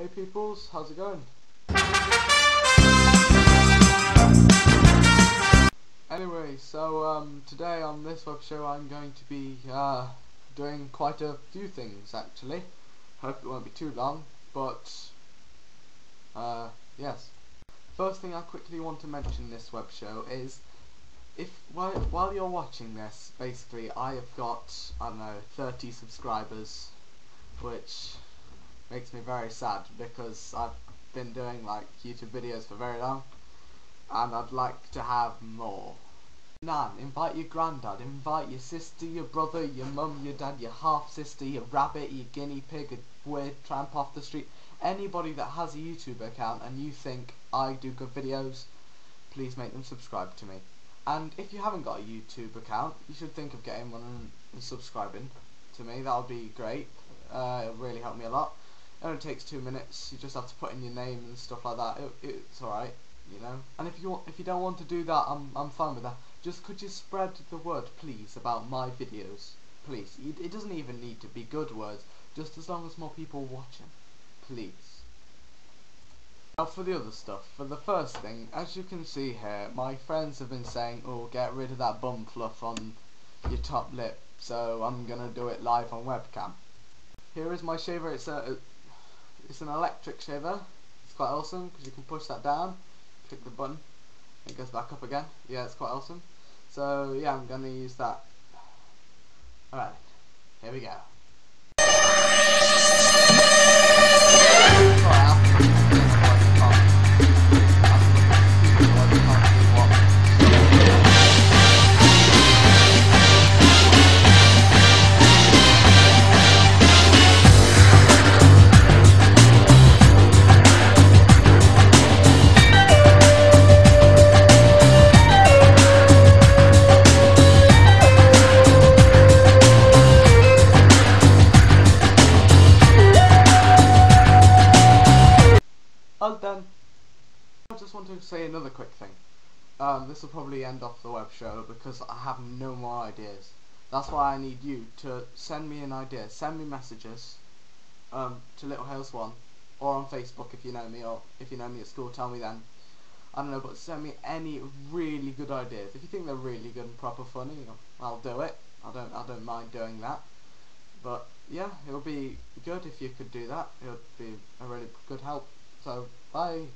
Hey peoples, how's it going? Anyway, so um, today on this web show I'm going to be uh, doing quite a few things actually. Hope it won't be too long, but uh, yes. First thing I quickly want to mention this web show is if while, while you're watching this, basically I have got, I don't know, 30 subscribers, which makes me very sad because I've been doing like YouTube videos for very long and I'd like to have more. Nan, invite your granddad, invite your sister, your brother, your mum, your dad, your half sister, your rabbit, your guinea pig, a weird tramp off the street, anybody that has a YouTube account and you think I do good videos, please make them subscribe to me. And if you haven't got a YouTube account, you should think of getting one and, subscribing to me. That would be great. Uh, it really help me a lot. It only takes two minutes. You just have to put in your name and stuff like that. It, it's alright, you know. And if you if you don't want to do that, I'm I'm fine with that. Just could you spread the word, please, about my videos, please. It, it doesn't even need to be good words. Just as long as more people watch them, please. Now for the other stuff, for the first thing, as you can see here, my friends have been saying, oh, get rid of that bum fluff on your top lip, so I'm gonna do it live on webcam. Here is my shaver, it's a, uh, it's an electric shaver, it's quite awesome, because you can push that down, click the button, it goes back up again, yeah, it's quite awesome. So, yeah, I'm gonna use that. Alright, here we go. All done. I just want to say another quick thing. Um, this will probably end off the web show because I have no more ideas. That's why I need you to send me an idea. Send me messages um, to Little Hales One or on Facebook if you know me, or if you know me at school, tell me then. I don't know, but send me any really good ideas. If you think they're really good and proper funny, I'll do it. I don't, I don't mind doing that. But yeah, it would be good if you could do that. It would be a really good help. So, bye.